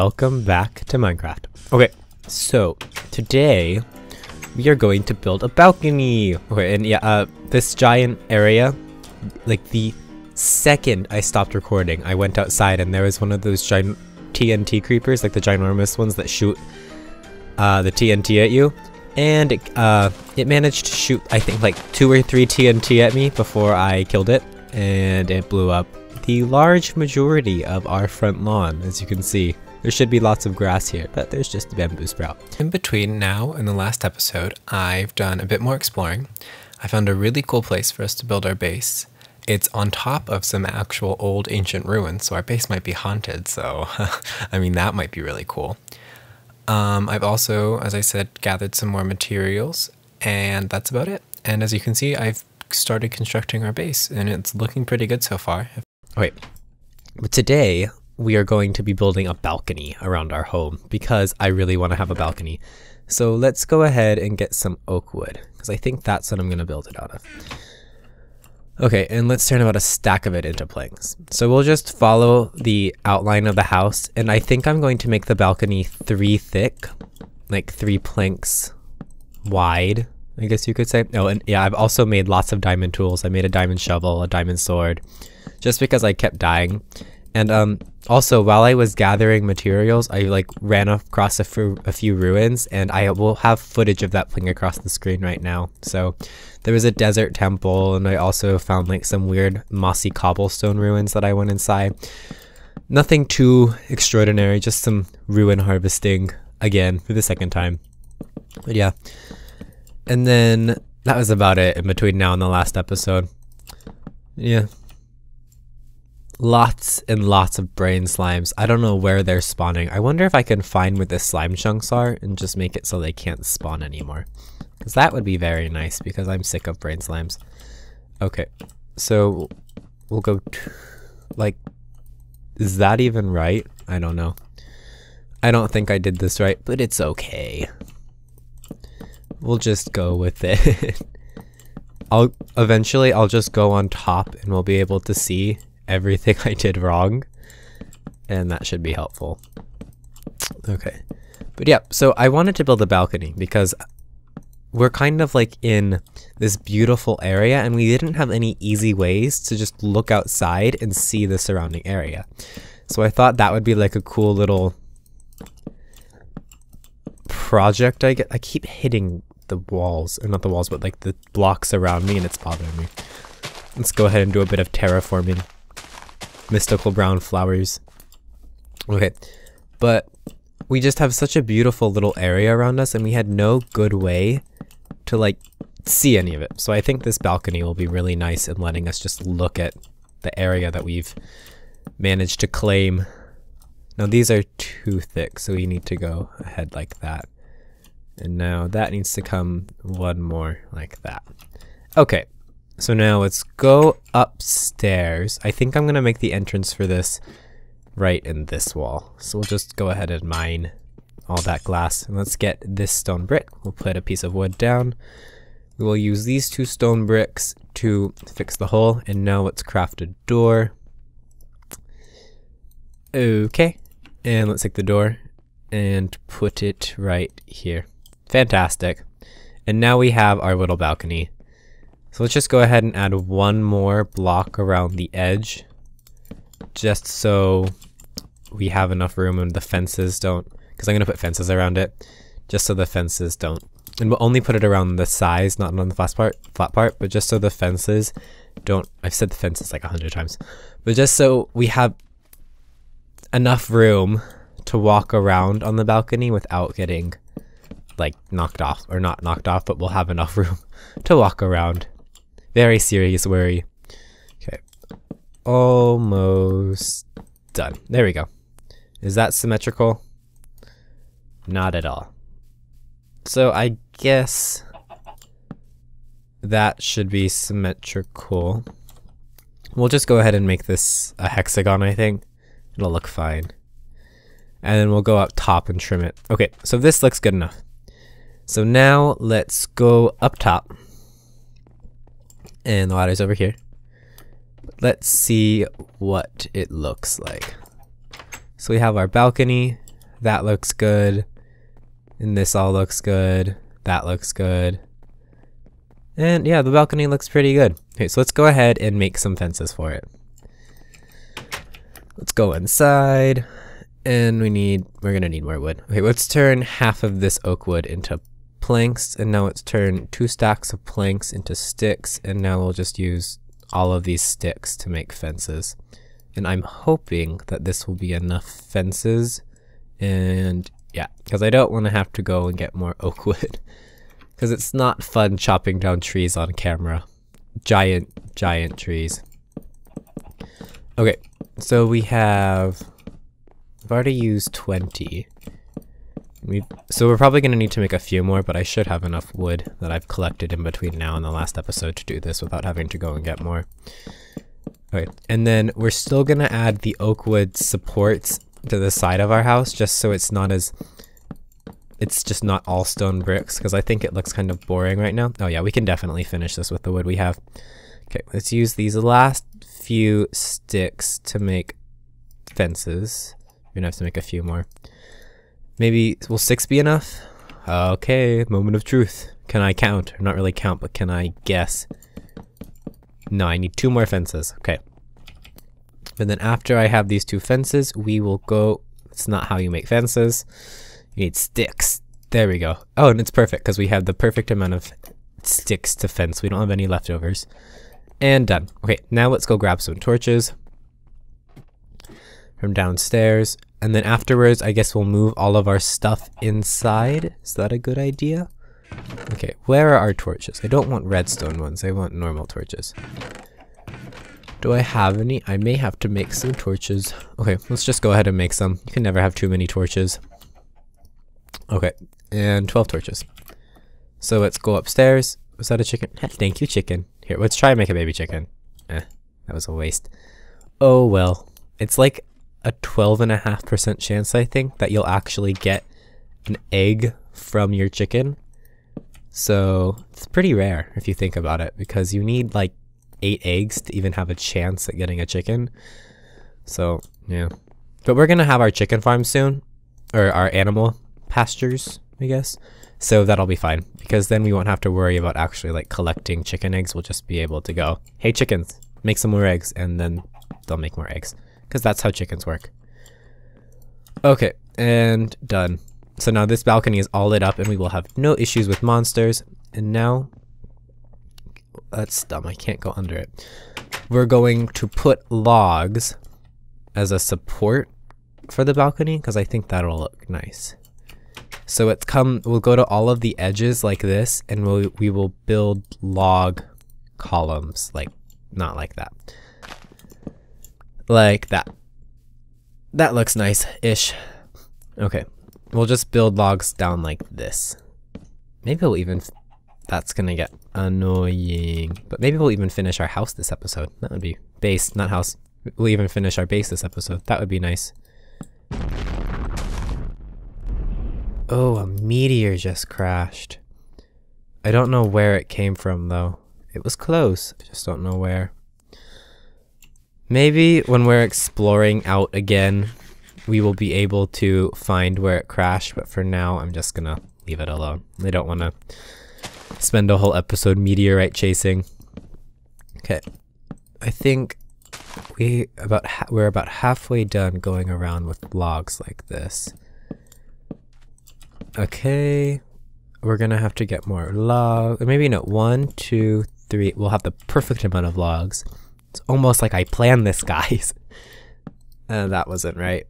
Welcome back to Minecraft. Okay, so today we are going to build a balcony. Okay, and yeah, uh, this giant area, like the second I stopped recording, I went outside and there was one of those giant TNT creepers, like the ginormous ones that shoot uh, the TNT at you. And it, uh, it managed to shoot, I think, like two or three TNT at me before I killed it. And it blew up the large majority of our front lawn, as you can see. There should be lots of grass here, but there's just a bamboo sprout. In between now and the last episode, I've done a bit more exploring. I found a really cool place for us to build our base. It's on top of some actual old ancient ruins, so our base might be haunted, so I mean, that might be really cool. Um, I've also, as I said, gathered some more materials, and that's about it. And as you can see, I've started constructing our base, and it's looking pretty good so far. Wait, but today we are going to be building a balcony around our home because I really want to have a balcony. So let's go ahead and get some oak wood because I think that's what I'm going to build it out of. Okay, and let's turn about a stack of it into planks. So we'll just follow the outline of the house, and I think I'm going to make the balcony three thick, like three planks wide, I guess you could say. Oh, and yeah, I've also made lots of diamond tools. I made a diamond shovel, a diamond sword, just because I kept dying. And um, also, while I was gathering materials, I like ran across a, a few ruins, and I will have footage of that playing across the screen right now. So there was a desert temple, and I also found like some weird mossy cobblestone ruins that I went inside. Nothing too extraordinary, just some ruin harvesting again for the second time. But yeah. And then that was about it in between now and the last episode. Yeah, lots and lots of brain slimes. I don't know where they're spawning. I wonder if I can find where the slime chunks are and just make it so they can't spawn anymore. Because that would be very nice because I'm sick of brain slimes. Okay, so we'll go like, is that even right? I don't know. I don't think I did this right, but it's okay. We'll just go with it. I'll eventually I'll just go on top and we'll be able to see everything I did wrong. And that should be helpful. Okay. But yeah, so I wanted to build a balcony because we're kind of like in this beautiful area and we didn't have any easy ways to just look outside and see the surrounding area. So I thought that would be like a cool little project I get. I keep hitting the walls, or not the walls, but like the blocks around me and it's bothering me. Let's go ahead and do a bit of terraforming mystical brown flowers. Okay, but we just have such a beautiful little area around us and we had no good way to like see any of it. So I think this balcony will be really nice in letting us just look at the area that we've managed to claim. Now these are too thick, so we need to go ahead like that. And now that needs to come one more like that. Okay, so now let's go upstairs. I think I'm going to make the entrance for this right in this wall. So we'll just go ahead and mine all that glass. And let's get this stone brick. We'll put a piece of wood down. We will use these two stone bricks to fix the hole. And now let's craft a door. Okay. And let's take the door and put it right here. Fantastic. And now we have our little balcony. So let's just go ahead and add one more block around the edge just so we have enough room and the fences don't because I'm going to put fences around it just so the fences don't and we'll only put it around the sides not on the flat part flat part but just so the fences don't I've said the fences like a hundred times but just so we have enough room to walk around on the balcony without getting like knocked off or not knocked off but we'll have enough room to walk around very serious worry. Okay. Almost done. There we go. Is that symmetrical? Not at all. So I guess that should be symmetrical. We'll just go ahead and make this a hexagon, I think. It'll look fine. And then we'll go up top and trim it. Okay, so this looks good enough. So now let's go up top and the ladder's over here. Let's see what it looks like. So we have our balcony, that looks good. And this all looks good. That looks good. And yeah, the balcony looks pretty good. Okay, so let's go ahead and make some fences for it. Let's go inside. And we need, we're gonna need more wood. Okay, let's turn half of this oak wood into planks. And now let's turn two stacks of planks into sticks. And now we'll just use all of these sticks to make fences. And I'm hoping that this will be enough fences. And yeah, because I don't want to have to go and get more oak wood. Because it's not fun chopping down trees on camera. Giant, giant trees. Okay, so we have... I've already used 20. We so we're probably going to need to make a few more, but I should have enough wood that I've collected in between now and the last episode to do this without having to go and get more. Okay, and then we're still going to add the oak wood supports to the side of our house just so it's not as it's just not all stone bricks because I think it looks kind of boring right now. Oh yeah, we can definitely finish this with the wood we have. Okay, let's use these last few sticks to make fences. We're gonna have to make a few more. Maybe, will six be enough? Okay, moment of truth. Can I count? Not really count, but can I guess? No, I need two more fences. Okay. And then after I have these two fences, we will go... It's not how you make fences. You need sticks. There we go. Oh, and it's perfect because we have the perfect amount of sticks to fence. We don't have any leftovers. And done. Okay, now let's go grab some torches from downstairs. And then afterwards, I guess we'll move all of our stuff inside. Is that a good idea? Okay, where are our torches? I don't want redstone ones. I want normal torches. Do I have any? I may have to make some torches. Okay, let's just go ahead and make some. You can never have too many torches. Okay, and 12 torches. So let's go upstairs. Was that a chicken? Thank you, chicken. Here, let's try and make a baby chicken. Eh, that was a waste. Oh well. It's like a 12.5% chance, I think, that you'll actually get an egg from your chicken. So it's pretty rare if you think about it because you need like eight eggs to even have a chance at getting a chicken. So, yeah. But we're going to have our chicken farm soon, or our animal pastures, I guess. So that'll be fine because then we won't have to worry about actually like collecting chicken eggs. We'll just be able to go, hey chickens, make some more eggs and then they'll make more eggs because that's how chickens work. Okay, and done. So now this balcony is all lit up and we will have no issues with monsters. And now that's dumb. I can't go under it. We're going to put logs as a support for the balcony because I think that'll look nice. So it's come, we'll go to all of the edges like this and we'll, we will build log columns, like, not like that. Like that. That looks nice-ish. Okay, we'll just build logs down like this. Maybe we'll even that's gonna get annoying. But maybe we'll even finish our house this episode. That would be base, not house. We'll even finish our base this episode. That would be nice. Oh, a meteor just crashed. I don't know where it came from though. It was close. I just don't know where. Maybe when we're exploring out again, we will be able to find where it crashed, but for now, I'm just gonna leave it alone. I don't want to spend a whole episode meteorite chasing. Okay, I think we about we're about halfway done going around with logs like this. Okay, we're gonna have to get more logs. Maybe no, one, two, three. We'll have the perfect amount of logs. It's almost like I planned this, guys. uh, that wasn't right.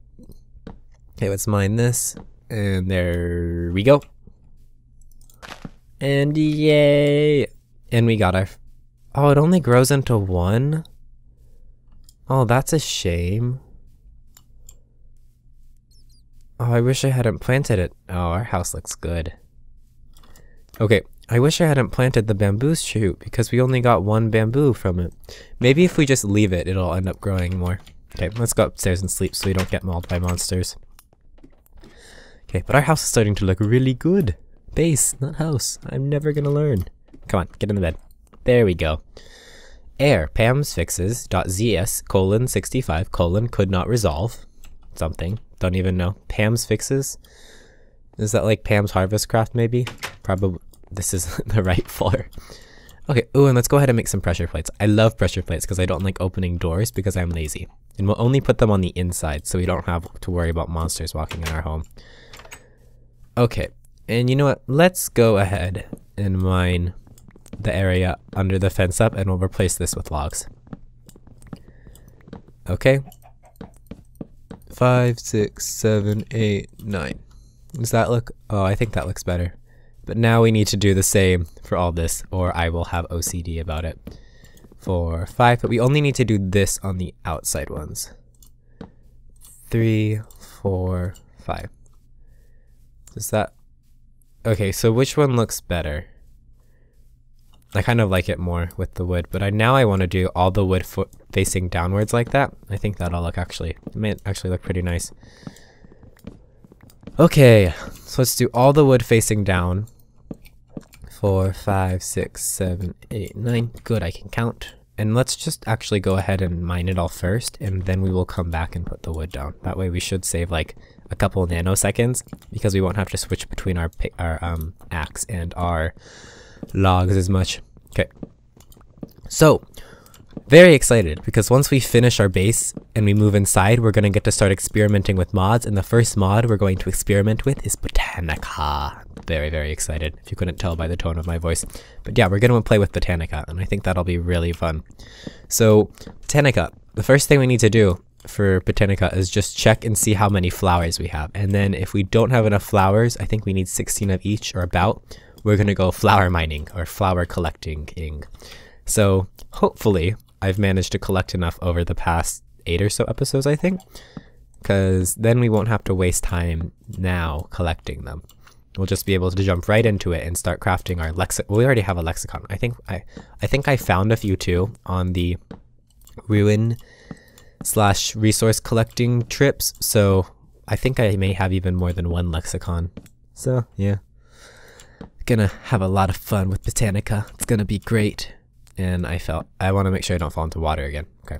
Okay, let's mine this, and there we go. And yay! And we got our... Oh, it only grows into one? Oh, that's a shame. Oh, I wish I hadn't planted it. Oh, our house looks good. Okay, I wish I hadn't planted the bamboo shoot because we only got one bamboo from it. Maybe if we just leave it, it'll end up growing more. Okay, let's go upstairs and sleep so we don't get mauled by monsters. Okay, but our house is starting to look really good. Base, not house. I'm never gonna learn. Come on, get in the bed. There we go. Air, Pam's fixes.zs colon 65 colon could not resolve something. Don't even know. Pam's Fixes? Is that like Pam's Harvest Craft maybe? Probably. This is the right floor. Okay, oh, and let's go ahead and make some pressure plates. I love pressure plates because I don't like opening doors because I'm lazy. And we'll only put them on the inside so we don't have to worry about monsters walking in our home. Okay, and you know what? Let's go ahead and mine the area under the fence up and we'll replace this with logs. Okay. Five, six, seven, eight, nine. Does that look? Oh, I think that looks better. But now we need to do the same for all this, or I will have OCD about it. For five, but we only need to do this on the outside ones. Three, four, five. Is that... Okay, so which one looks better? I kind of like it more with the wood, but I now I want to do all the wood facing downwards like that. I think that'll look actually, it may actually look pretty nice. Okay, so let's do all the wood facing down. Four, five, six, seven, eight, nine. Good, I can count. And let's just actually go ahead and mine it all first, and then we will come back and put the wood down. That way we should save like a couple nanoseconds, because we won't have to switch between our, our um, axe and our logs as much. Okay. So, very excited because once we finish our base and we move inside, we're going to get to start experimenting with mods. And the first mod we're going to experiment with is Botanica. Very, very excited, if you couldn't tell by the tone of my voice. But yeah, we're going to play with Botanica, and I think that'll be really fun. So, Botanica, the first thing we need to do for Botanica is just check and see how many flowers we have. And then if we don't have enough flowers, I think we need 16 of each or about, we're going to go flower mining or flower collecting. -ing. So hopefully I've managed to collect enough over the past eight or so episodes, I think, because then we won't have to waste time now collecting them. We'll just be able to jump right into it and start crafting our lexicon. Well, we already have a lexicon. I think I, I think I found a few too on the ruin slash resource collecting trips. So I think I may have even more than one lexicon. So yeah gonna have a lot of fun with Botanica. It's gonna be great. And I felt I want to make sure I don't fall into water again. Okay.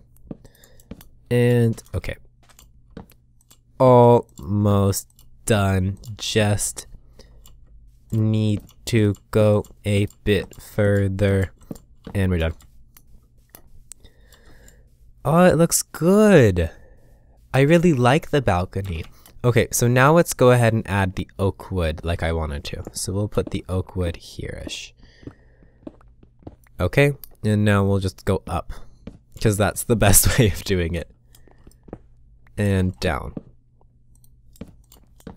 And okay. Almost done. Just need to go a bit further. And we're done. Oh, it looks good. I really like the balcony. Okay, so now let's go ahead and add the oak wood like I wanted to. So we'll put the oak wood here-ish. Okay, and now we'll just go up because that's the best way of doing it. And down.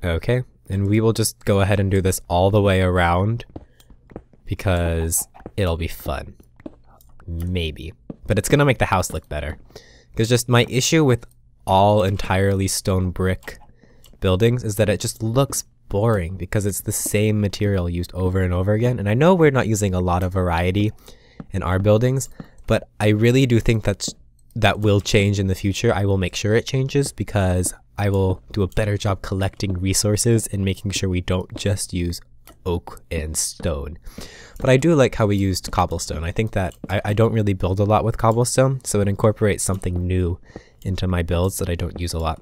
Okay, and we will just go ahead and do this all the way around because it'll be fun. Maybe. But it's gonna make the house look better. Because just my issue with all entirely stone brick buildings is that it just looks boring because it's the same material used over and over again. And I know we're not using a lot of variety in our buildings, but I really do think that's that will change in the future. I will make sure it changes because I will do a better job collecting resources and making sure we don't just use oak and stone. But I do like how we used cobblestone. I think that I, I don't really build a lot with cobblestone, so it incorporates something new into my builds that I don't use a lot.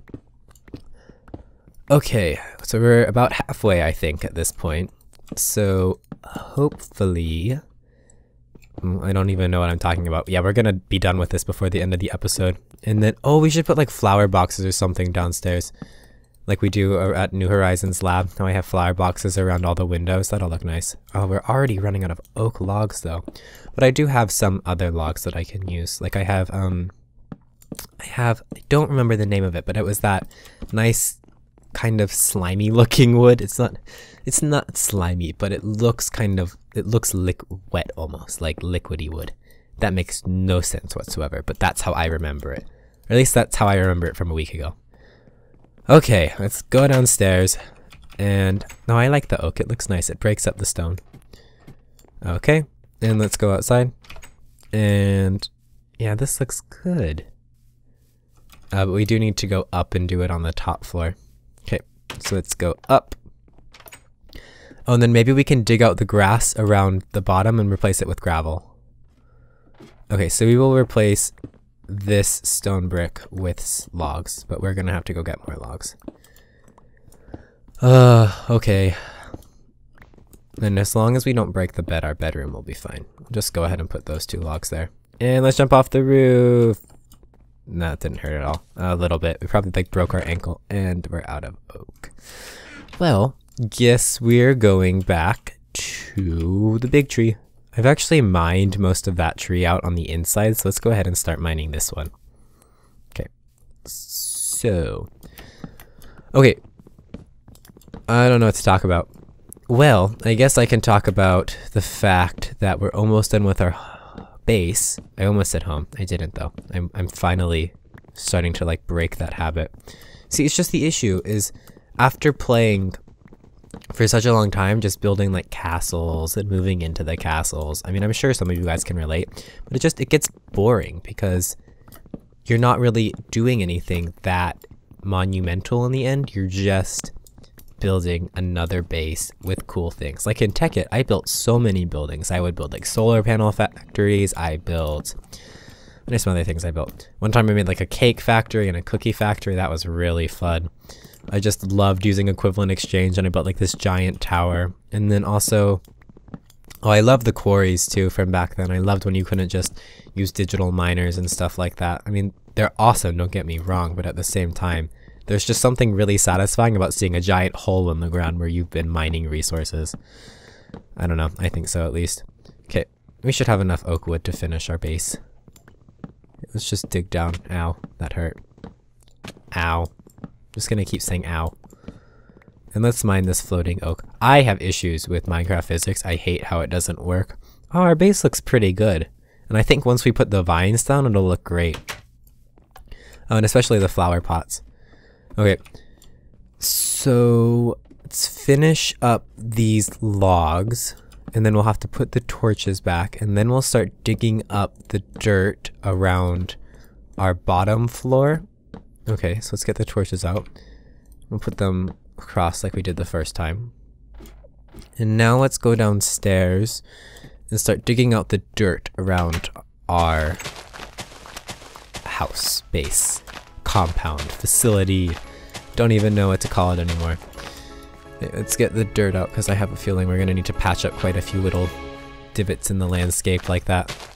Okay, so we're about halfway, I think, at this point. So, hopefully... Mm, I don't even know what I'm talking about. Yeah, we're gonna be done with this before the end of the episode. And then, oh, we should put like flower boxes or something downstairs. Like we do uh, at New Horizons lab. Now I have flower boxes around all the windows. That'll look nice. Oh, we're already running out of oak logs though. But I do have some other logs that I can use. Like I have, um... I have, I don't remember the name of it, but it was that nice kind of slimy looking wood. It's not it's not slimy, but it looks kind of it looks lick wet almost, like liquidy wood. That makes no sense whatsoever, but that's how I remember it. Or at least that's how I remember it from a week ago. Okay, let's go downstairs. And no, I like the oak. It looks nice. It breaks up the stone. Okay, and let's go outside. And yeah, this looks good. Uh, but we do need to go up and do it on the top floor. So let's go up. Oh, and then maybe we can dig out the grass around the bottom and replace it with gravel. Okay, so we will replace this stone brick with logs, but we're gonna have to go get more logs. Uh, okay. And as long as we don't break the bed, our bedroom will be fine. Just go ahead and put those two logs there. And let's jump off the roof. No, it didn't hurt at all. A little bit. We probably like broke our ankle and we're out of oak. Well, guess we're going back to the big tree. I've actually mined most of that tree out on the inside, so let's go ahead and start mining this one. Okay. So. Okay. I don't know what to talk about. Well, I guess I can talk about the fact that we're almost done with our base. I almost said home. I didn't though. I'm, I'm finally starting to like break that habit. See, it's just the issue is after playing for such a long time, just building like castles and moving into the castles. I mean, I'm sure some of you guys can relate, but it just, it gets boring because you're not really doing anything that monumental in the end. You're just building another base with cool things. Like in Tekkit, I built so many buildings. I would build like solar panel factories. I built, there's some other things I built. One time I made like a cake factory and a cookie factory. That was really fun. I just loved using equivalent exchange and I built like this giant tower. And then also, oh, I love the quarries too from back then. I loved when you couldn't just use digital miners and stuff like that. I mean, they're awesome, don't get me wrong, but at the same time, there's just something really satisfying about seeing a giant hole in the ground where you've been mining resources. I don't know, I think so at least. Okay, we should have enough oak wood to finish our base. Let's just dig down. Ow, that hurt. Ow. I'm Just gonna keep saying ow. And let's mine this floating oak. I have issues with Minecraft physics. I hate how it doesn't work. Oh, our base looks pretty good. And I think once we put the vines down, it'll look great. Oh, and especially the flower pots. Okay. So let's finish up these logs and then we'll have to put the torches back and then we'll start digging up the dirt around our bottom floor. Okay, so let's get the torches out. We'll put them across like we did the first time. And now let's go downstairs and start digging out the dirt around our house base compound, facility, don't even know what to call it anymore. Let's get the dirt out because I have a feeling we're going to need to patch up quite a few little divots in the landscape like that.